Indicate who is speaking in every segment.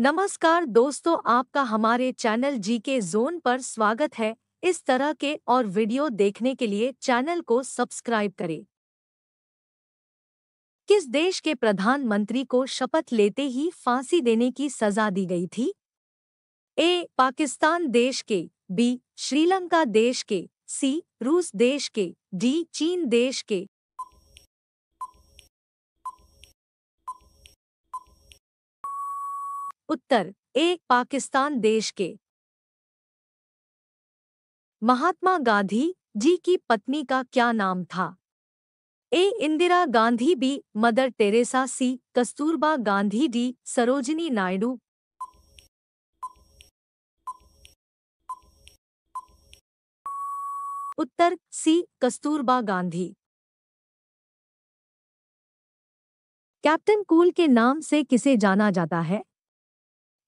Speaker 1: नमस्कार दोस्तों, आपका हमारे चैनल जी के जोन पर स्वागत है। इस तरह के और वीडियो देखने के लिए चैनल को सब्सक्राइब करें। किस देश के प्रधानमंत्री को शपथ लेते ही फांसी देने की सजा दी गई थी? ए, पाकिस्तान देश के, बी, श्रीलंका देश के, सी, रूस देश के, डी, चीन देश के उत्तर ए पाकिस्तान देश के। महात्मा गांधी जी की पत्नी का क्या नाम था? A Indira Gandhi, B Mother Teresa, C Kasturba Gandhi, D Sarojini Naidu. Uttar, C Kasturba Gandhi. Captain cool के नाम से किसे जाना जाता है?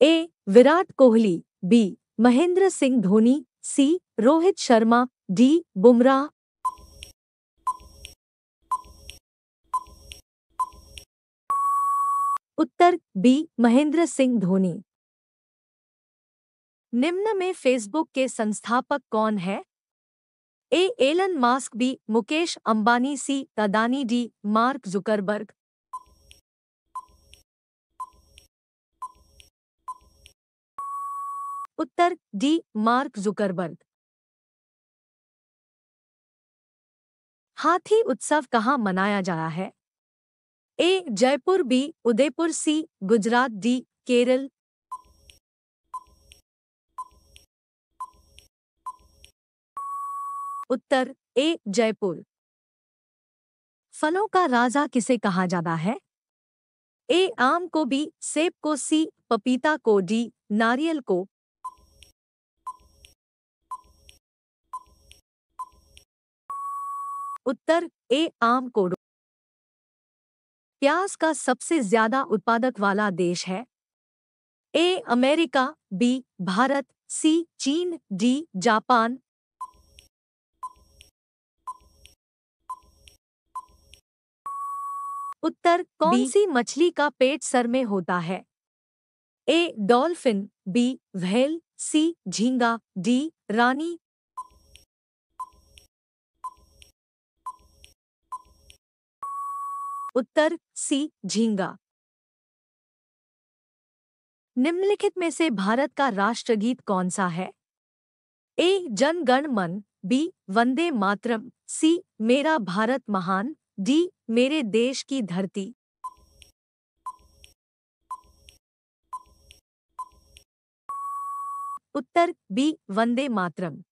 Speaker 1: A, Virat Kohli, B, Mahendra Singh Dhoni, C, Rohit Sharma, D, Bumrah. Uttar, B, Mahendra Singh Dhoni. निम्न में Facebook के संस्थापक कौन है? A, Elon Musk, B, Mukesh Ambani, C Adani D, Mark Zuckerberg. Uttar D. Mark Zuckerberg. हाथी उत्सव कहाँ मनाया जा रहा है? A. Jaipur, B. Udaipur, C. Gujarat, D. Kerala. Uttar A. Jaipur. फलों का राजा किसे कहा जाता है? ए. आम को, बी. सेब को, सी. पपीता को, डी. नारियल को। उत्तर ए आम कोडो। प्याज का सबसे ज़्यादा उत्पादक वाला देश है। A America B Bharat C चीन डी जापान। उत्तर कौन सी मछली का पेट सर में होता है? A dolphin B whale C झींगा डी रानी उत्तर सी, झींगा। निम्नलिखित में से भारत का राष्ट्रगीत कौन सा है? ए जन गण मन, बी, वंदे मातरम, सी, मेरा भारत महान, डी, मेरे देश की धरती। उत्तर, बी, वंदे मातरम।